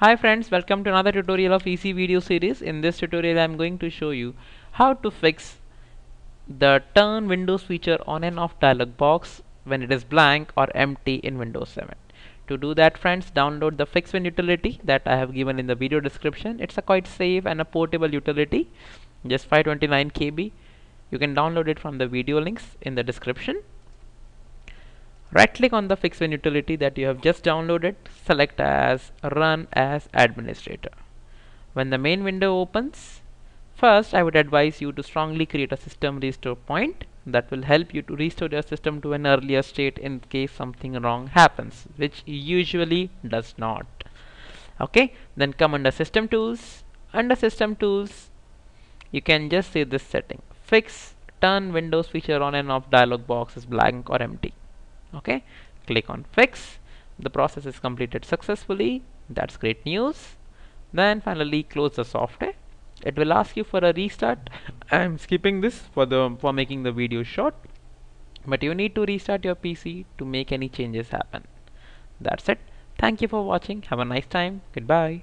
Hi friends, welcome to another tutorial of easy video series. In this tutorial I am going to show you how to fix the turn windows feature on and off dialog box when it is blank or empty in Windows 7. To do that friends, download the FixWin utility that I have given in the video description. It's a quite safe and a portable utility, just 529 KB. You can download it from the video links in the description right click on the FixWin utility that you have just downloaded. Select as run as administrator. When the main window opens first I would advise you to strongly create a system restore point that will help you to restore your system to an earlier state in case something wrong happens which usually does not. Okay? Then come under system tools. Under system tools you can just say this setting. Fix turn windows feature on and off dialog box is blank or empty okay click on fix. The process is completed successfully. That's great news. Then finally close the software. It will ask you for a restart. I'm skipping this for the for making the video short. But you need to restart your PC to make any changes happen. That's it. Thank you for watching. Have a nice time. Goodbye